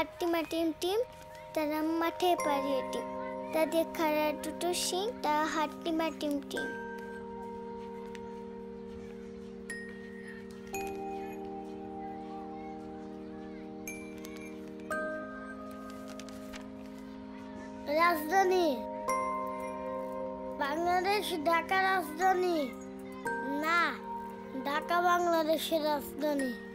হাট্টিমা team team, তারা মাঠে পাড়িয়ে টিম তাদের খাড়া দুটো শিং, তা হাট্টিমা টিম টিম। রাজধানী। বাংলাদেশ, ঢাকা রাজধানী। না, ঢাকা বাংলাদেশের রাজধানী।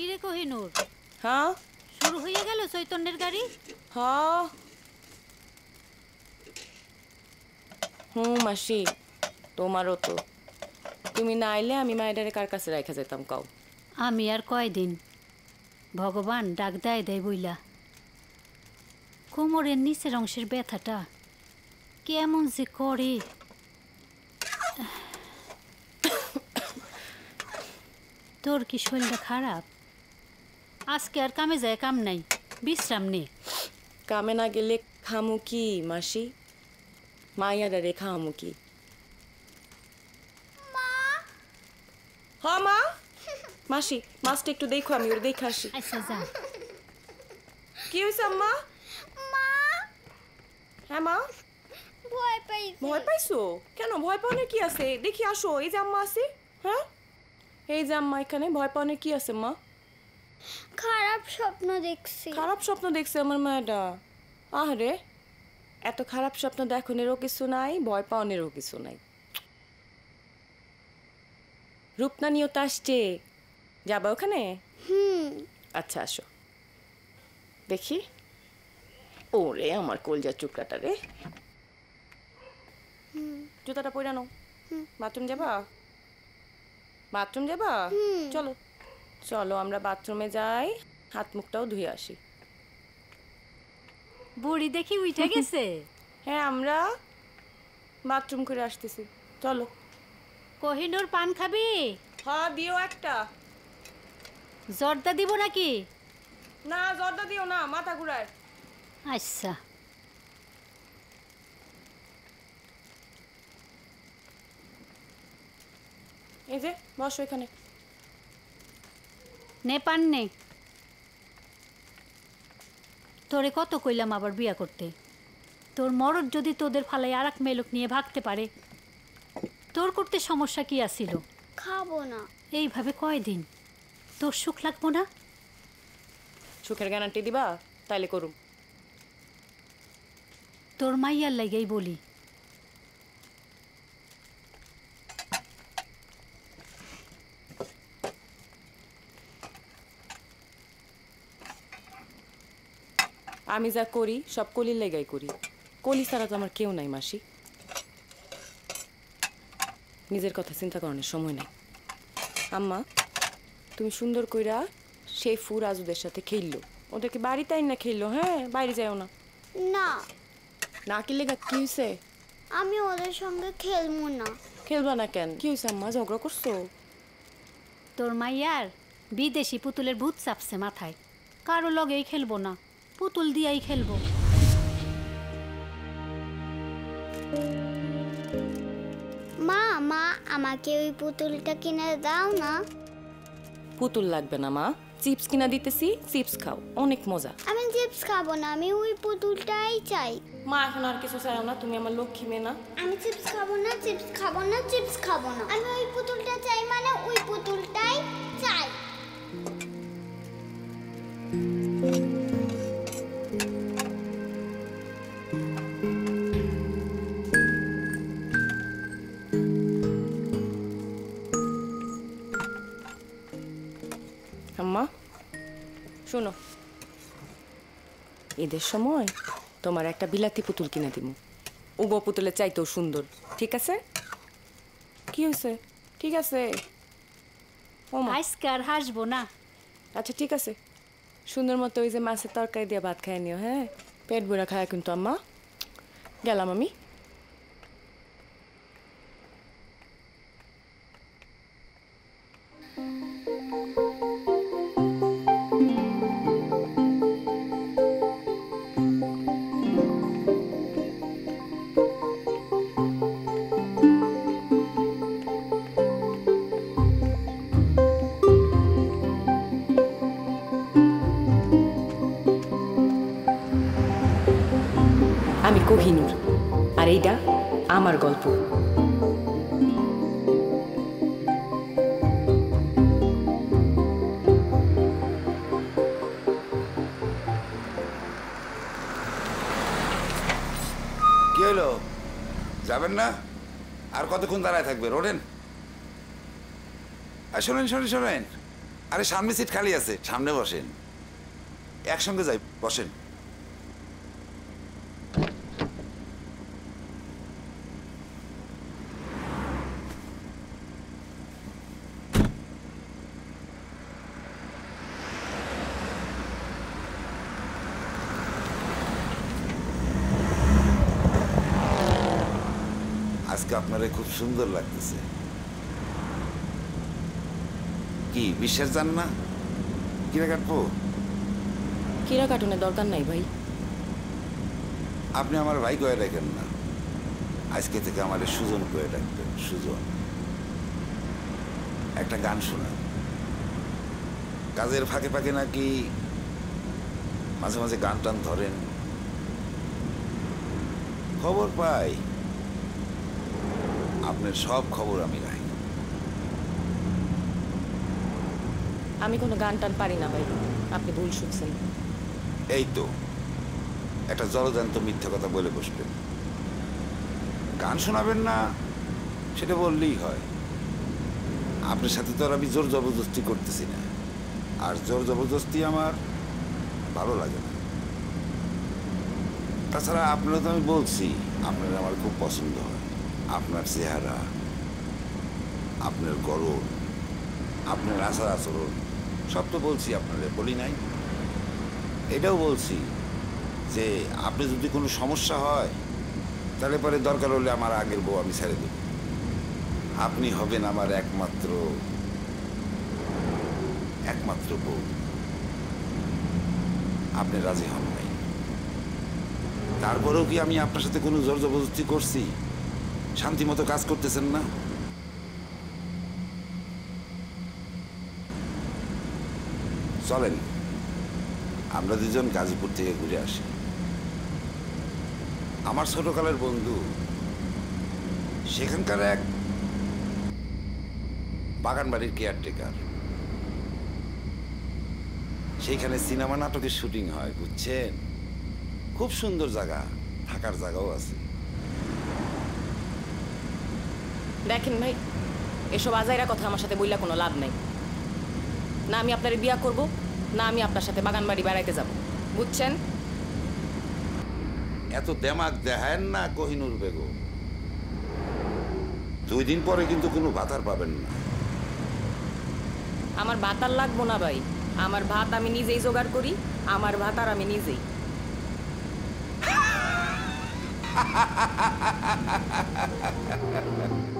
কি রে কোহিনুর? হ্যাঁ? শুরু হয়ে গেল চৈতন্যের গাড়ি? হ্যাঁ। হুম মাসি তোমারও তো। তুমি না আইলে আমি মায়েরারে কার কাছে রেখে যেতাম কাও? আমি আর কয়দিন? ভগবান ডাক দেয় দেয় বইলা। কোমরের নিচের অংশের ব্যথাটা কেমন যে করে। তোর কি শরীরটা খারাপ? আজকে আর কামে যায় কাম নাই। বিশ্রাম নে। কামে না গেলে খামু কি মাসি? মাইয়ারা রেখা খামু কি? হ্যাঁ মা। মাসি মাছটা একটু দেখো আমি ওর দেখে আসি। আচ্ছা যা। কি হয়েছে আম্মা? মা? হ্যাঁ মা? ভয় পাইছি। ভয় পাইছো? কেন? ভয় পাওয়ানোর কি আছে? দেখি আসো এই যে আম্মা আছে হ্যাঁ? এই যে আম্মা এখানে ভয় পাওয়ানোর কি আছে মা? খারাপ স্বপ্ন দেখছি। খারাপ স্বপ্ন দেখছে আমার মায়েরা। আহরে এত খারাপ স্বপ্ন দেখনেরও কিছু নাই ভয় পাওয়ানেরও কিছু নাই। রূপনানিও তো আসছে। যাবা ওখানে? হুম। আচ্ছা আসো। দেখি। ওরে আমার কলজার চুকরাটা রে। জুতাটা পরে নাও। বাথরুম যাবা? বাথরুম যাবা? চলো। চলো আমরা বাথরুমে যাই। হাত মুখটাও ধুয়ে আসি। বুড়ি দেখি উঠে গেছে? হ্যাঁ আমরা বাথরুম করে আসতেছি। চলো। কহিনুর পান খাবি? হ্যাঁ দিও একটা। জর্দা দিব নাকি? না জর্দা দিও না মাথা ঘুরায়। আচ্ছা। এই যে বসো এখানে। নে পান নে। তোরে কত কইলাম আবার বিয়া করতে? তোর মরদ যদি তোদের ফালাই আর এক মেলক নিয়ে ভাগতে পারে তোর করতে সমস্যা কি আসিল? খাব না। এইভাবে কয়দিন? তোর সুখ লাগবো না? সুখের গ্যারান্টি দিবা তাইলে করুম। তোর মাইয়ার লাগেই বলি আমি যা করি সব কলির লেগাই করি। কলি ছাড়া তো আমার কেউ নাই মাসি। নিজের কথা চিন্তা করানোর সময় নাই। আম্মা তুমি সুন্দর কইরা সেই ফু রাজুদের সাথে খেললো। ওদেরকে বাড়িতে আইন না খেললো? হ্যাঁ বাইরে যাও না। না। না কি লেগা কি হয়েছে আমি ওদের সঙ্গে খেলব না। খেলবা না কেন? কি হয়েছে আম্মা ঝগড়া করছ? তোর মাইয়ার বিদেশি পুতুলের ভূত চাপছে মাথায়। কারও লগেই খেলব না। পুতুল দিয়াই খেলব। মা মা আমাকে ওই পুতুলটা কিনে দাও না। পুতুল লাগবে না মা। চিপস কিনা দিতেছি চিপস খাও অনেক মজা। আমি চিপস খাব না আমি ওই পুতুলটাই চাই। মা এখন আর কিছু চাইও না তুমি আমার লক্ষ্মী মেয়ে না। আমি চিপস খাব না চিপস খাব না চিপস খাব না। আমি ওই পুতুলটা ঈদের সময় তোমার একটা বিলাতি পুতুল কিনে দিব উগো পুতুলের চাইতেও সুন্দর। ঠিক আছে? কি হয়েছে ঠিক আছে। ও আজকার হাসবো না। আচ্ছা ঠিক আছে। সুন্দর মতো ওই যে মাছের তরকারি দিয়ে ভাত খাই নিও হ্যাঁ? পেট ভরা খায় কিন্তু আম্মা। গেলাম আমি। কোহিনুর আর এইটা আমার গল্প। কি হলো যাবেন না? আর কতক্ষণ দাঁড়ায় থাকবেন ওঠেন আর শোনেন শোনেন শোনেন। আরে সামনে সিট খালি আছে, সামনে বসেন। একসঙ্গে যাই, বসেন। আজকে আপনারে খুব সুন্দর লাগতেছে। কি বিশ্বাস জান না? কিনে কাটবো? কিরা কার্টুনের দরকার নাই ভাই। আপনি আমার ভাই কয়ে রাখেন না। আজকে থেকে আমার সুজন করে ডাকবেন সুজন। একটা গান শোনা কাজের ফাঁকে ফাঁকে নাকি মাঝে মাঝে গান টান ধরেন। খবর পাই। আপনার সব খবর আমি রাখি আমি কোনো গান টান পারি না ভাই। আপনি ভুল শুনছেন। এই তো। একটা জলজান্ত মিথ্যা কথা বলে বসবেন। গান শোনাবেন না সেটা বললেই হয়। আপনার সাথে তো আর আমি জোর জবরদস্তি করতেছি না। আর জোর জবরদস্তি আমার ভালো লাগে না। তাছাড়া আপনারা তো আমি বলছি আপনার আমার খুব পছন্দ হয়। আপনার চেহারা, আপনার গরম, আপনার আচার আচরণ, সব তো বলছি আপনাদের, বলি নাই। এটাও বলছি যে আপনি যদি কোনো সমস্যা হয়, তাহলে পরে দরকার হলে আমার আগের বউ আমি ছেড়ে দেব। আপনি হবেন আমার একমাত্র একমাত্র বউ। আপনি রাজি হন নাই। তারপরেও কি আমি আপনার সাথে কোনো জোর জবরদস্তি করছি? শান্তি মতো কাজ করতেছেন না। চলেন, আমরা দুজন গাজীপুর থেকে ঘুরে আসি। আমার ছোটকালের বন্ধু, সেখানকার এক বাগান বাড়ির কেয়ারটেকার। সেইখানে সিনেমা নাটকের শুটিং হয়, বুঝছেন? খুব সুন্দর জায়গা, থাকার জায়গাও আছে। দেখেন ভাই এসব আজাইরা কথা আমার সাথে বললে কোনো লাভ নাই। না আমি আপনার বিয়া করব না আমি আপনার সাথে বাগান বাড়ি বেড়াইতে যাব। বুঝছেন? এত দেমাক দেখায়েন না কোহিনুর বেগম। দুই দিন পরে কিন্তু কোনো ভাতার পাবেন না। আমার ভাত আর লাগবো না ভাই। আমার ভাত আমি নিজেই জোগাড় করি আমার ভাত আর আমি নিজেই।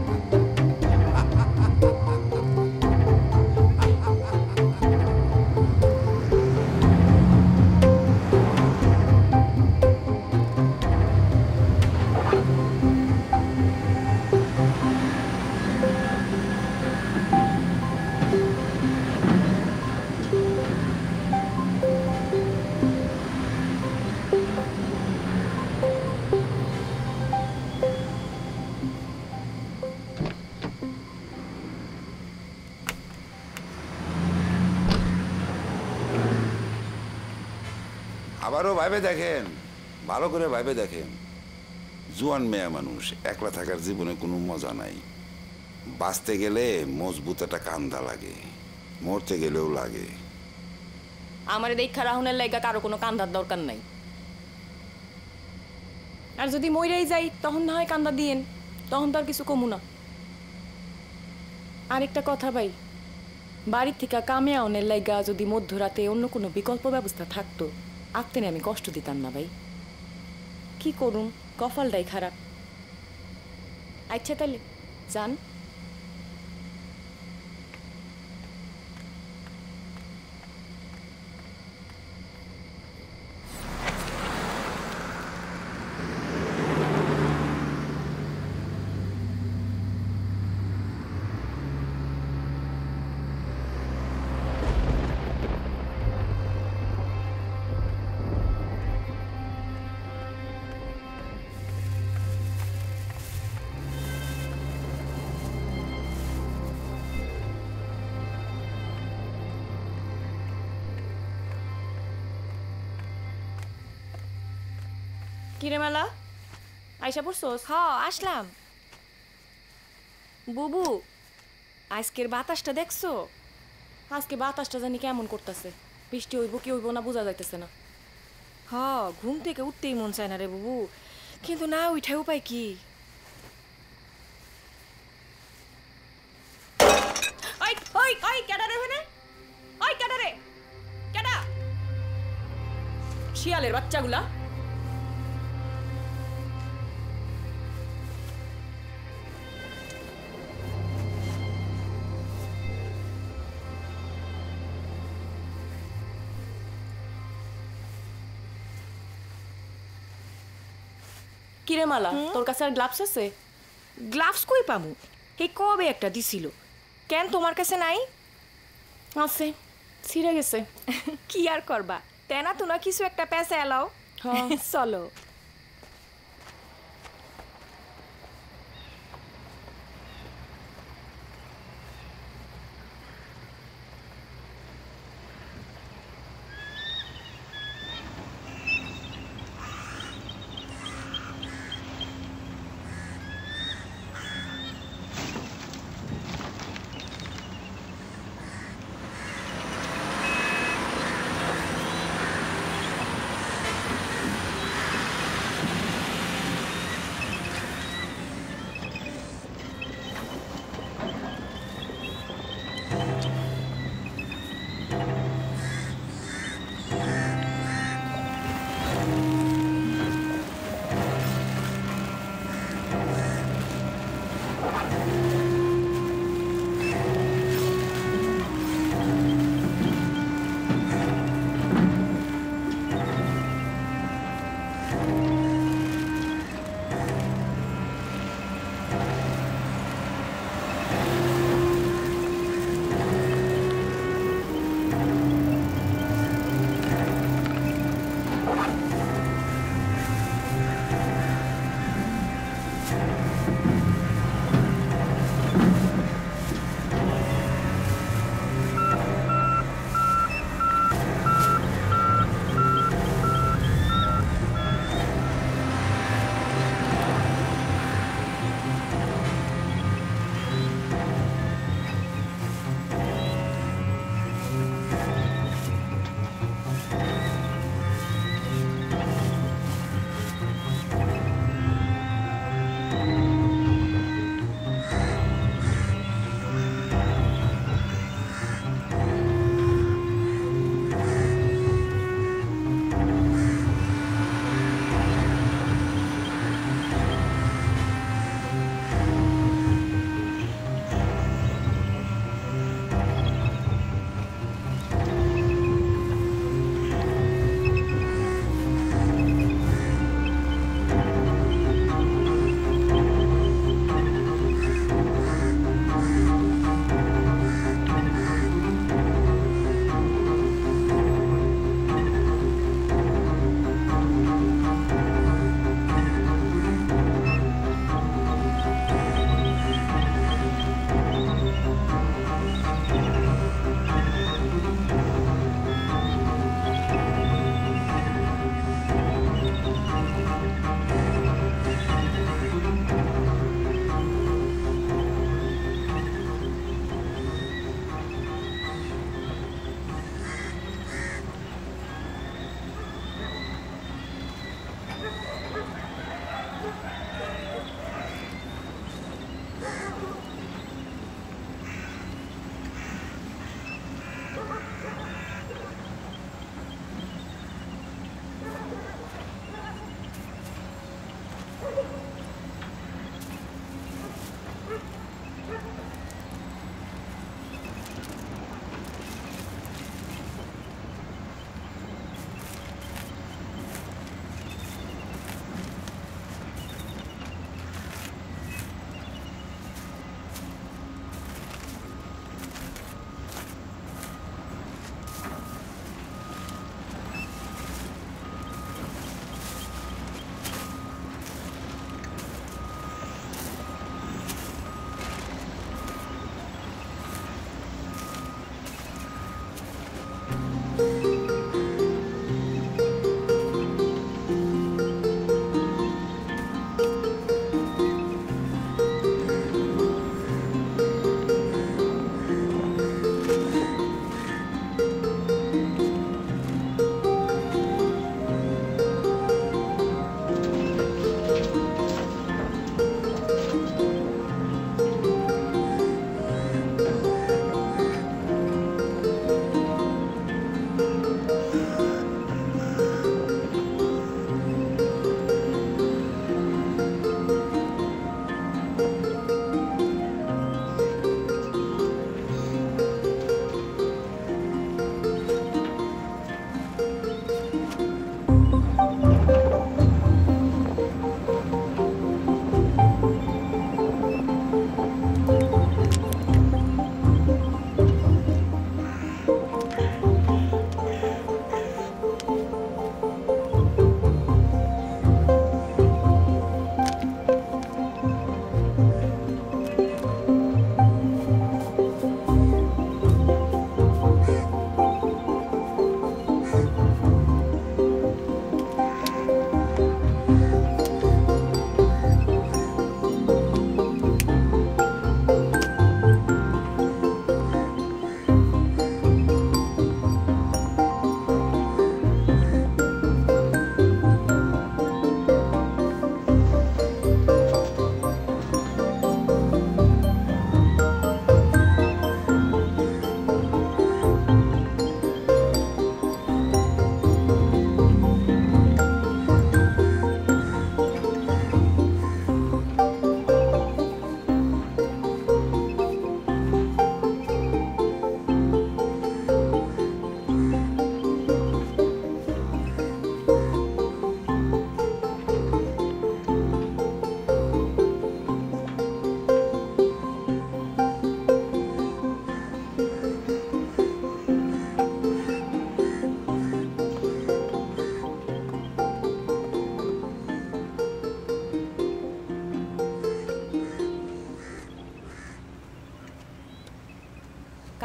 আবারও ভাইবে দেখেন, ভালো করে ভাইবে দেখেন। জুয়ান মেয়া মানুষ, একলা থাকার জীবনে কোনো মজা নাই। বাঁচতে গেলে মজবুত একটা কান্দা লাগে, মরতে গেলেও লাগে। আমার দেখা রাহুনের লাইগা কারও কোনো কান্দার দরকার নাই। আর যদি মইরাই যাই, তখন না হয় কান্দা দিয়েন, তখন তো আর কিছু কমু না। আরেকটা কথা ভাই বাড়ির থেকে কামে আউনের লাইগা যদি মধ্যরাতে অন্য কোনো বিকল্প ব্যবস্থা থাকতো আপতেনে আমি কষ্ট দিতাম না ভাই। কি করুন কপালটাই খারাপ। আচ্ছা তাহলে যান। কিরে মেলা? আইসা পড়ছোস? হ আসলাম। বুবু আজকের বাতাসটা দেখছ? আজকে বাতাসটা জানি কেমন করতেছে। বৃষ্টি হইব কি হইব না বোঝা যাইতেছে না। হ ঘুম থেকে উঠতেই মন চায় না রে বাবু। কিন্তু না উঠে উপায় কি? ওই ওই ওই কেডা ওই কেডা রে? শিয়ালের বাচ্চাগুলা? কিরে মালা তোর কাছে আর গ্লাভস আছে? গ্লাভস কই পামু এই কবে একটা দিছিল? কেন তোমার কাছে নাই? আছে ছিঁড়ে গেছে। কি আর করবা? তেনা তো না কিছু একটা পেঁচা এলাও। হ্যাঁ। চলো।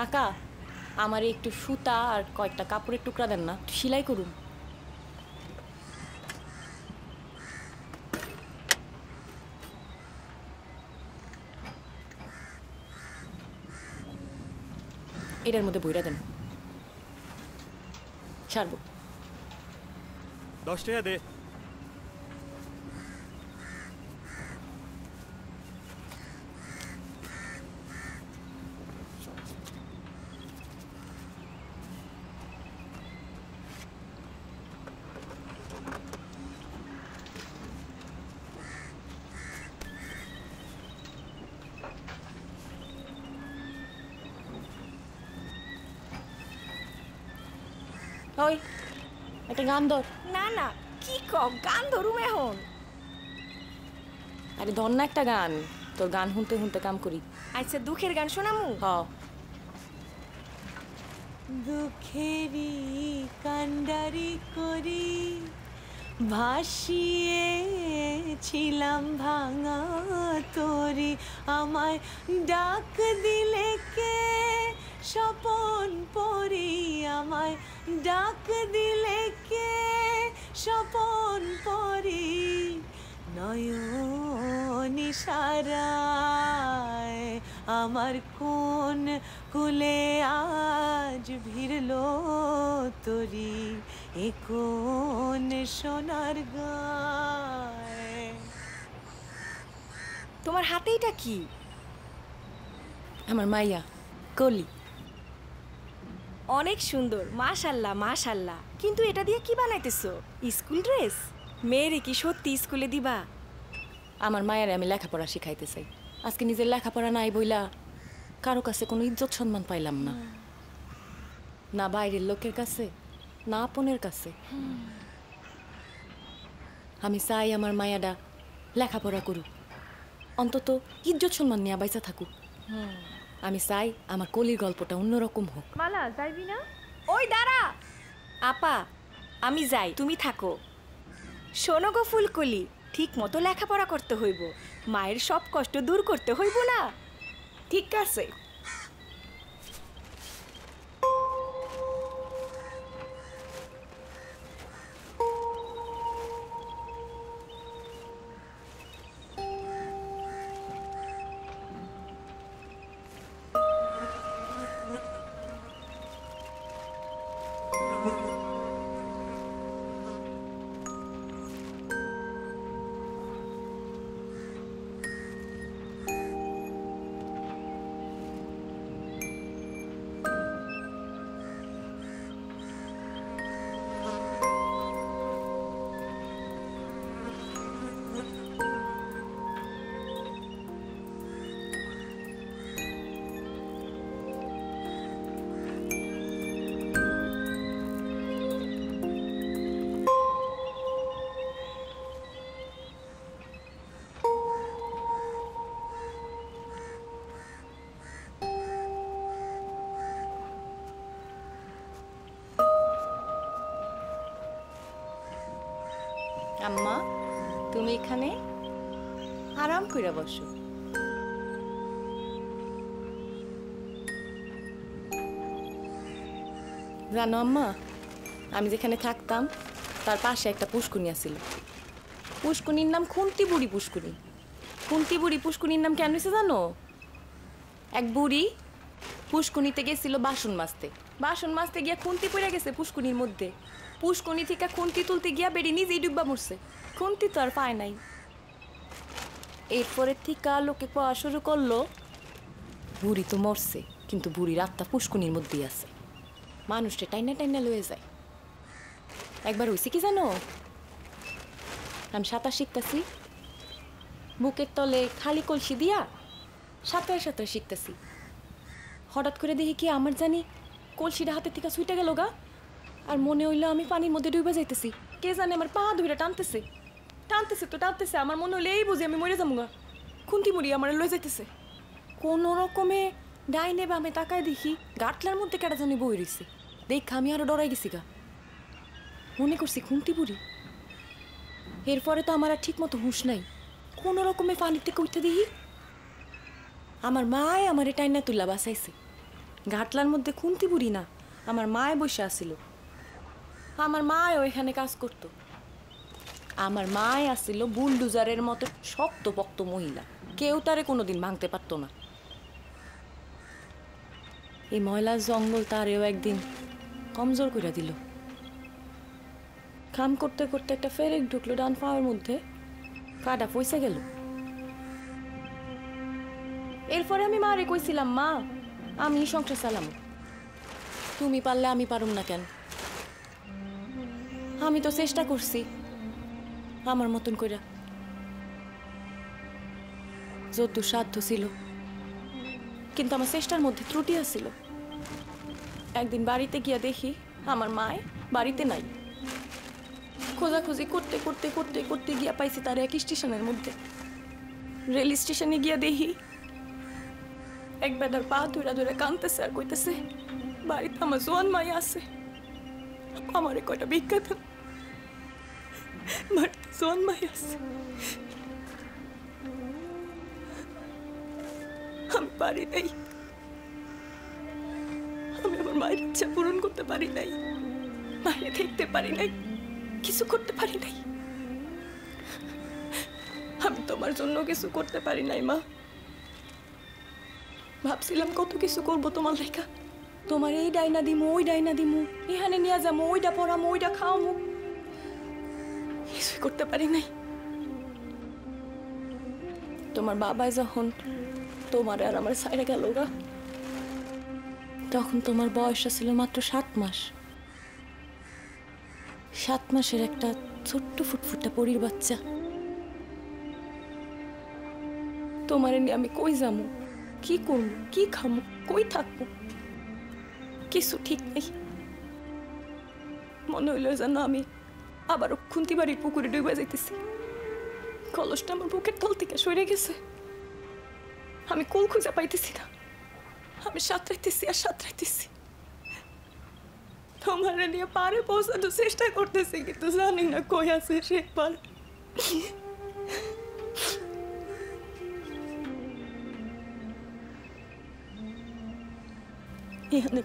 কাকা আমার একটু সুতা আর কয়েকটা কাপড়ের টুকরা দেন না। সেলাই করুন। এটার মধ্যে বইরা দেন। ছাড়বো। দশ টাকা দে ওই একটা গান ধর না না কি ক গান ধরুম এখন আরে ধর না একটা গান তোর গান শুনতে শুনতে কাম করি। আচ্ছা দুঃখের গান শোনামু? হ। দুঃখেরই কান্ডারি করি ভাসিয়েছিলাম ভাঙা তরি। আমায় ডাক দিলে কে? স্বপন পরি আমায় ডাক দিলে স্বপন পরি নয়নি সারায় আমার কোন কুলে আজ ভিড়ল তরি এ কোন সোনার গায়? তোমার হাতে এটা কি? আমার মাইয়া কলি। অনেক সুন্দর মাশাল্লাহ মাশাল্লাহ। কিন্তু এটা দিয়ে কি বানাইতেছো? School dress? মেয়েরে কি সত্যি স্কুলে দিবা? আমার মায়ের আমি লেখাপড়া শিখাইতে চাই। আজকে নিজের লেখাপড়া নাই বইলা কারও কাছে কোনো ইজ্জত সম্মান পাইলাম না। না বাইরের লোকের কাছে না আপনের কাছে। আমি চাই আমার মায়াডা লেখাপড়া করুক। অন্তত ইজ্জত সম্মান নিয়ে বাইসা থাকুক। আমি চাই আমার কলির গল্পটা অন্যরকম হোক। মালা যাইবি না? ওই দাঁড়া! আপা আমি যাই, তুমি থাকো। শোনো গো ফুলকলি, ঠিক মতো লেখাপড়া করতে হইব। মায়ের সব কষ্ট দূর করতে হইব না। ঠিক আছে। আম্মা, তুমি এখানে? আরাম কইরা বসো। জানো আম্মা, আমি যেখানে থাকতাম, তার পাশে একটা পুষ্কুনি আছিল। পুষ্কুনির নাম খুন্তি বুড়ি পুষ্কুনি। খুন্তি বুড়ি পুষ্কুনির নাম কেন হয়েছে জানো? এক বুড়ি পুষ্কুনিতে গেছিল বাসন মাজতে। বাসন মাজতে গিয়া খুন্তি পড়ে গেছে পুষ্কুনির মধ্যে। পুষ্কুনি থেকে খুন্তি তুলতে গিয়া বেড়ে নিজেই ডুববা মরছে। খুন্তি তো আর পায় নাই। এরপরে থেকে লোকে পাওয়া শুরু করল, বুড়ি তো মরছে, কিন্তু বুড়ির আত্মা পুষ্কুনির মধ্যেই আছে। মানুষটা টাইনা টাইনা লয়ে যায়। একবার হয়েছে কি জানো? আমি সাঁতার শিখতেছি, বুকের তলে খালি কলসি দিয়া সাঁতার সাঁতার শিখতেছি। হঠাৎ করে দেখি কি আমার জানি কলসিটা হাতের থেকে ছুটে গেল গা। আর মনে হইল আমি পানির মধ্যে ডুবে যাইতেছি। কে জানে আমার পা ধরে টানতেছে। টানতেছে তো টানতেছে, আমার মনে হইলে এই বুঝি আমি মরে যাব গা খুন্তি মুড়ি আমার লয়ে যাইতেছে। কোনো রকমে ডাইনে বামে তাকায় দেখি গাটলার মধ্যে কেটা জানি বই রইছে। দেখ আমি আরও ডরাই গেছি গা। মনে করছি খুন্তি বুড়ি এরপরে তো আমার আর ঠিক মতো হুঁশ নাই। কোনো রকমে পানিতে কইতে দিই আমার মায় আমার এটাই টাইনা তুল্লা বাসাইছে ঘাটলার মধ্যে খুন্তি বুড়ি না, আমার মায় বসে আসিল আমার মায়ও এখানে কাজ করত। আমার মায় আসিল বুলডুজারের মতো শক্ত পক্ত মহিলা। কেউ তারে কোনোদিন ভাঙতে পারতো না। এই ময়লার জঙ্গল তারেও একদিন কমজোর করে দিল। কাম করতে করতে একটা ফেরেক ঢুকলো ডান পাওয়ার মধ্যে। কাটা পয়সা গেল। এরপরে আমি মারে কইছিলাম, মা, আমি সংসার চালাম। তুমি পারলে আমি পারুম না কেন? আমি তো চেষ্টা করছি। আমার মতন কইরা। যত সাধ্য ছিল। কিন্তু আমার চেষ্টার মধ্যে ত্রুটি আছিল। একদিন বাড়িতে গিয়া দেখি আমার মায় বাড়িতে নাই। খোঁজাখুঁজি করতে করতে করতে করতে গিয়া পাইছি তার এক স্টেশনের মধ্যে। রেল স্টেশনে গিয়া দেখি এক বেটার পা ধরে ধরে কাঁদতেছে আর কইতেছে, বাড়িতে আমার জোয়ান মাই আছে। আমার কয়টা ভিক্ষা মাই আছে আমি পারি নাই। আমি আমার মায়ের ইচ্ছা পূরণ করতে পারি নাই। মায়ের দেখতে পারি নাই। কিছু করতে পারি নাই। আমি তোমার জন্য কিছু করতে পারি নাই, মা। ভাবছিলাম কত কিছু করব তোমার লেখা। তোমার এই ডাইনা দিমু, ওই ডাইনা দিমু। এখানে নিয়ে যাব ওইটা পড়ামো, ওইটা খাওয়ামো। কিছুই করতে পারি নাই। তোমার বাবাই যখন তোমার আর আমার সাইডে গেল গা, তখন তোমার বয়স ছিল মাত্র সাত মাস। সাত মাসের একটা ছোট্ট ফুটফুটটা পরির বাচ্চা। তোমার নিয়ে আমি কই যাব কি করব কি খামো? কই থাকব? কিছু ঠিক নেই। মনে হইল যেন আমি আবারও খুন্তি বাড়ির পুকুরে ডুবে যাইতেছি। কলসটা আমার বুকের তল থেকে সরে গেছে। আমি কুল খুঁজে পাইতেছি না। আমি সাঁতরাইতেছি আর সাঁতরাইতেছি। তোমার নিয়ে পারে পৌঁছানোর চেষ্টা করতেছি, কিন্তু জানি না কই আছে সে পার।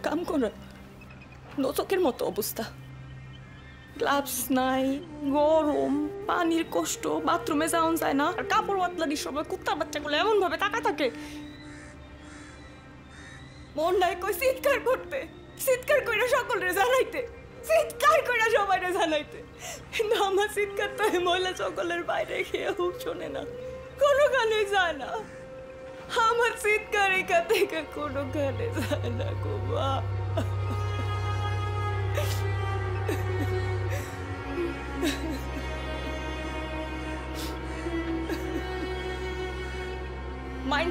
কাম করার নচকের মতো অবস্থা। গ্লাভস নাই, গরম, পানির কষ্ট, বাথরুমে যাওয়া যায় না, আর কাপড় বাতলানির সময় কুত্তার বাচ্চাগুলো এমন ভাবে টাকা থাকে। মন নাই কই চিৎকার করতে, চিৎকার কইরা সকলরে জানাইতে, চিৎকার কইরা সবাইরে জানাইতে। কিন্তু আমার চিৎকার তো মহিলা সকলের বাইরে কেউ শোনে না, কোনো গানে যায় না। আমার চিৎকার এখান থেকে কোনো গানে যায় না গো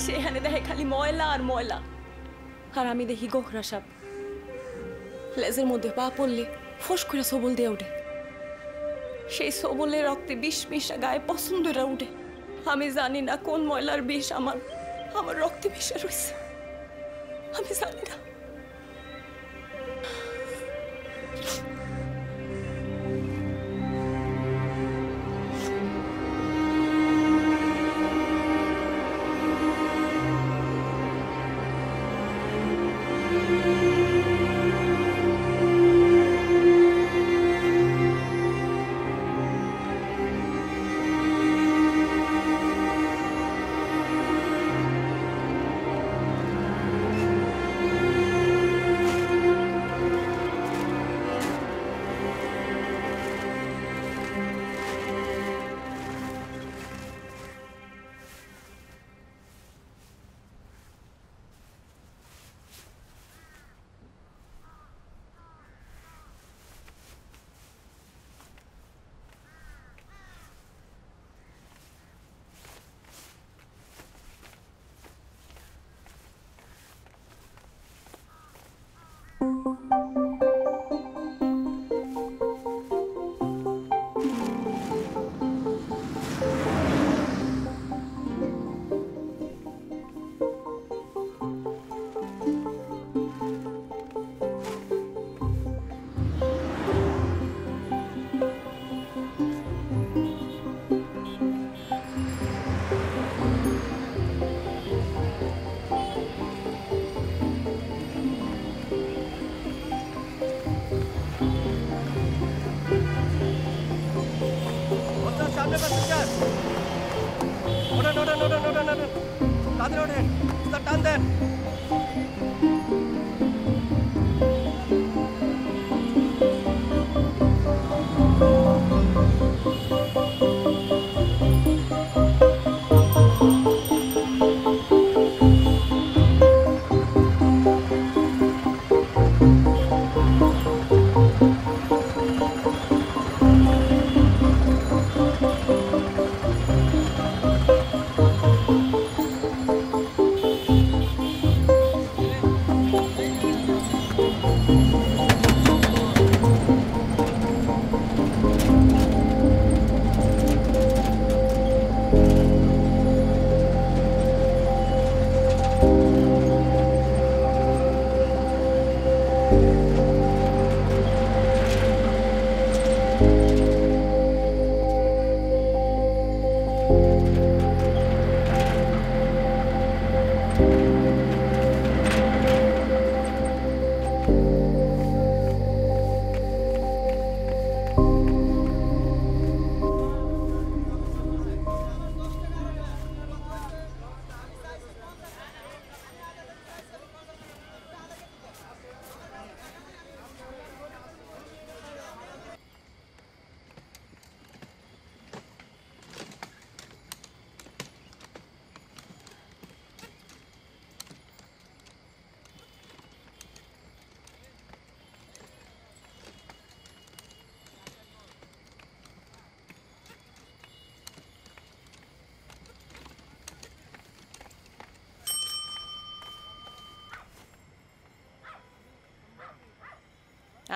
এখানে দেখে খালি ময়লা আর ময়লা। আর আমি দেখি গোখরা সাপ। লেজের মধ্যে পা পড়লে ফোস করে সবল দিয়ে উঠে সেই সবলে রক্তে বিষ মিশা গায়ে পছন্দরা উঠে। আমি জানি না কোন ময়লার বিষ আমার আমার রক্তে মিশা রয়েছে। আমি জানি না।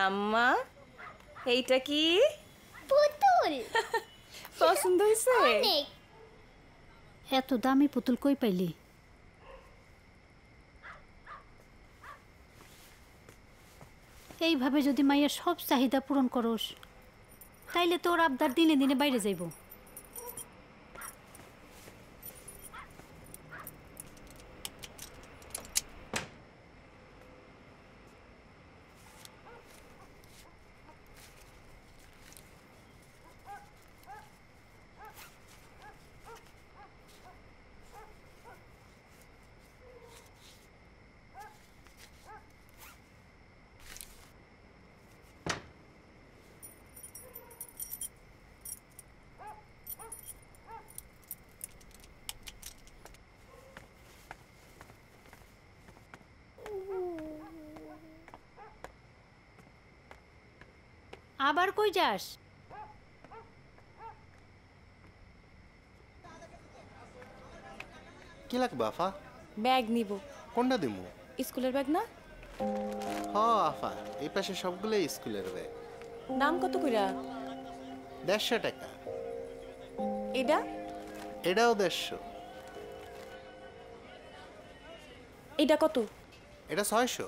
আম্মা এইটা কি? পুতুল। পছন্দ হয়েছে অনেক। এত দামি পুতুল কই পাইলি? এইভাবে যদি মাইয়ের সব চাহিদা পূরণ করস তাইলে তোর আবদার দিনে দিনে বাইরে যাইব। আবার কই যাস? কি লাগবে আফা? ব্যাগ নিব। কোনটা দিমু? স্কুলের ব্যাগ না? হ আফা এই পাশে সবগুলোই স্কুলের ব্যাগ। দাম কত কইরা? দেড়শো টাকা। এটা? এটাও দেড়শো। এটা কত? এটা ছয়শো।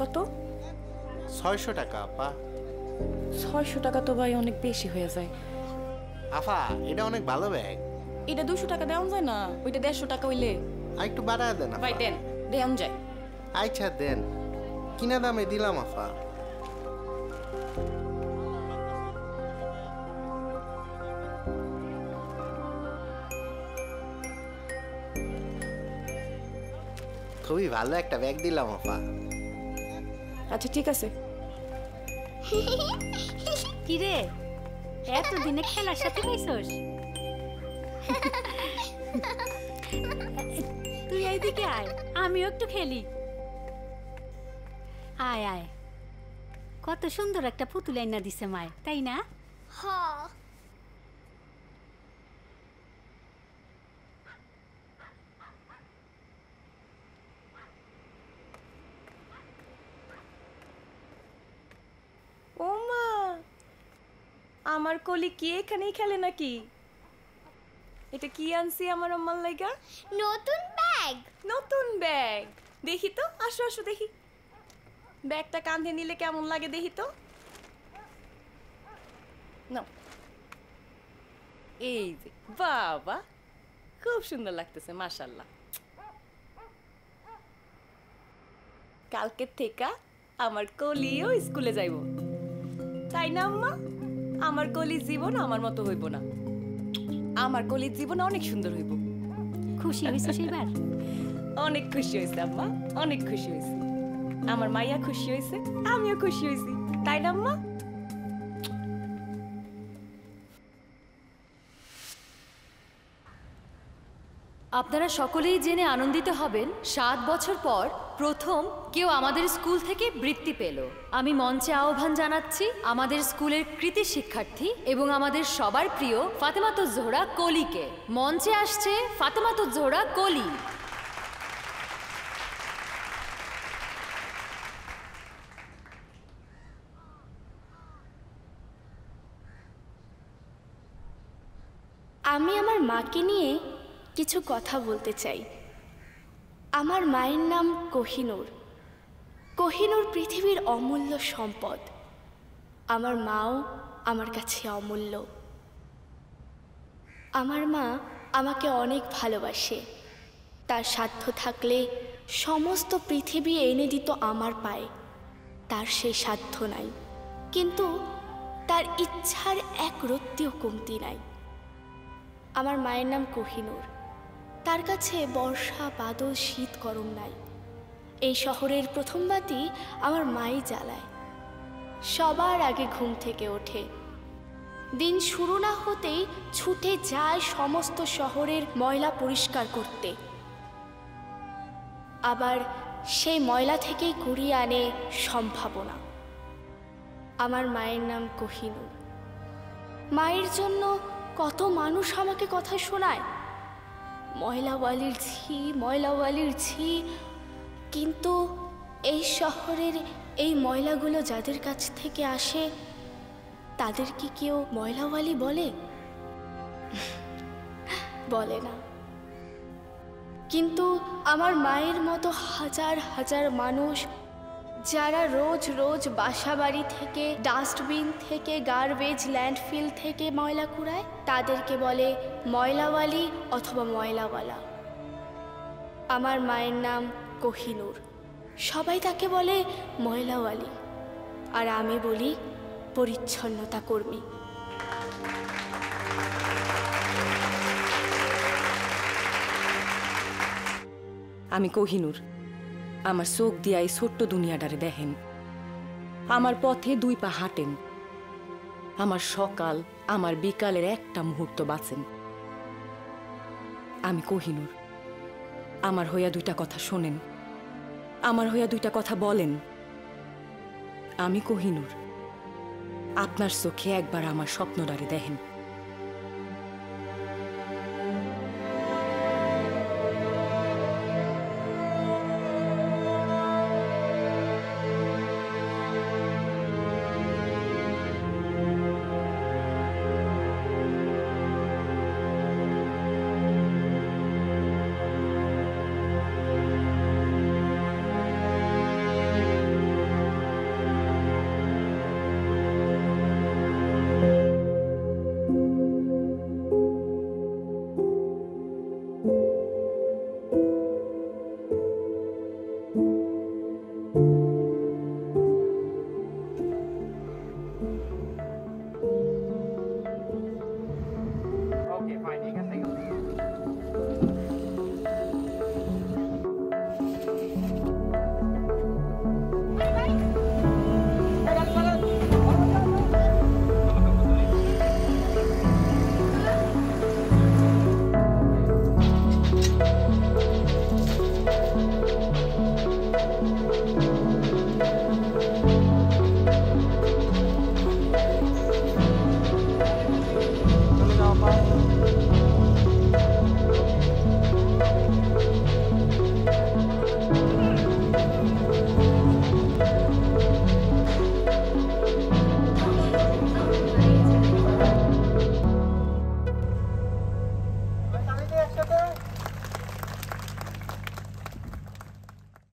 কত? ছয়শো টাকা আপা ছয়শো টাকা তো ভাই অনেক বেশি হয়ে যায়। আফা এটা অনেক ভালো ব্যাগ এটা দুশো টাকা দেওয়া যায় না ওইটা দেড়শো টাকা হইলে। আর একটু বাড়ায় দেন ভাই দেন দেওয়া যায়। আচ্ছা দেন। কিনা দামে দিলাম আফা। খুবই ভালো একটা ব্যাগ দিলাম আফা। আচ্ছা ঠিক আছে। কি রে এত দিনে খেলার সাথে পাইছস? তুই এইদিকে আয়, আমিও একটু খেলি। আয় আয়। কত সুন্দর একটা পুতুল আইনা দিছে মায়, তাই না? হ ও মা আমার কলি কি এখানেই খেলে নাকি? এটা কি আনছি আমার আম্মার লাইগা? নতুন ব্যাগ। নতুন ব্যাগ। দেখি তো আসো আসো দেখি। ব্যাগটা কাঁধে নিলে কেমন লাগে দেখি তো। নাও। এই যে বাবা খুব সুন্দর লাগতেছে মাশাল্লাহ কালকের থেকে আমার কলিও স্কুলে যাইব। তাই না আম্মা? আমার কলি জীবন আমার মতো হইব না। আমার কলির জীবন অনেক সুন্দর হইব। খুশি হয়েছে সেইবার অনেক খুশি হয়েছে আম্মা। অনেক খুশি হয়েছে আমার মাইয়া খুশি হয়েছে আমিও খুশি হয়েছি তাই না আম্মা? আপনারা সকলেই জেনে আনন্দিত হবেন, সাত বছর পর প্রথম কেউ আমাদের স্কুল থেকে বৃত্তি পেল। আমি মঞ্চে আহ্বান জানাচ্ছি আমাদের স্কুলের কৃতি শিক্ষার্থী এবং আমাদের সবার প্রিয় ফাতেমাতো জোহরা কলিকে। মঞ্চে আসছে ফাতেমাতো জোহরা কলি। আমি আমার মাকে নিয়ে কিছু কথা বলতে চাই। আমার মায়ের নাম কোহিনূর। কোহিনূর পৃথিবীর অমূল্য সম্পদ। আমার মাও আমার কাছে অমূল্য। আমার মা আমাকে অনেক ভালোবাসে। তার সাধ্য থাকলে সমস্ত পৃথিবী এনে দিত আমার পায়ে। তার সেই সাধ্য নাই। কিন্তু তার ইচ্ছার এক রত্তিও কমতি নাই। আমার মায়ের নাম কোহিনূর। তার কাছে বর্ষা, বাদল, শীত, গরম নাই। এই শহরের প্রথম বাতি আমার মাই জ্বালায়। সবার আগে ঘুম থেকে ওঠে। দিন শুরু না হতেই ছুটে যায় সমস্ত শহরের ময়লা পরিষ্কার করতে। আবার সেই ময়লা থেকেই কুড়িয়ে আনে সম্ভাবনা। আমার মায়ের নাম কোহিনূর। মায়ের জন্য কত মানুষ আমাকে কথা শোনায়? ময়লাওয়ালির ঝি ময়লাওয়ালির ঝি। কিন্তু এই শহরের এই ময়লাগুলো যাদের কাছ থেকে আসে, তাদের কি কেউ ময়লাওয়ালি বলে? বলে না। কিন্তু আমার মায়ের মতো হাজার হাজার মানুষ যারা রোজ রোজ বাসাবাড়ি থেকে, ডাস্টবিন থেকে, গার্বেজ, ল্যান্ডফিল থেকে ময়লা কুড়ায়, তাদেরকে বলে ময়লাওয়ালি অথবা ময়লাওয়ালা। আমার মায়ের নাম কোহিনূর। সবাই তাকে বলে ময়লাওয়ালি। আর আমি বলি পরিচ্ছন্নতা কর্মী। আমি কোহিনুর। আমার চোখ দিয়া এই ছোট্ট দুনিয়াটারে দেখেন। আমার পথে দুই পা হাঁটেন। আমার সকাল, আমার বিকালের একটা মুহূর্ত বাঁচেন। আমি কোহিনুর। আমার হইয়া দুইটা কথা শোনেন। আমার হইয়া দুইটা কথা বলেন। আমি কোহিনুর। আপনার চোখে একবার আমার স্বপ্নটারে দেখেন।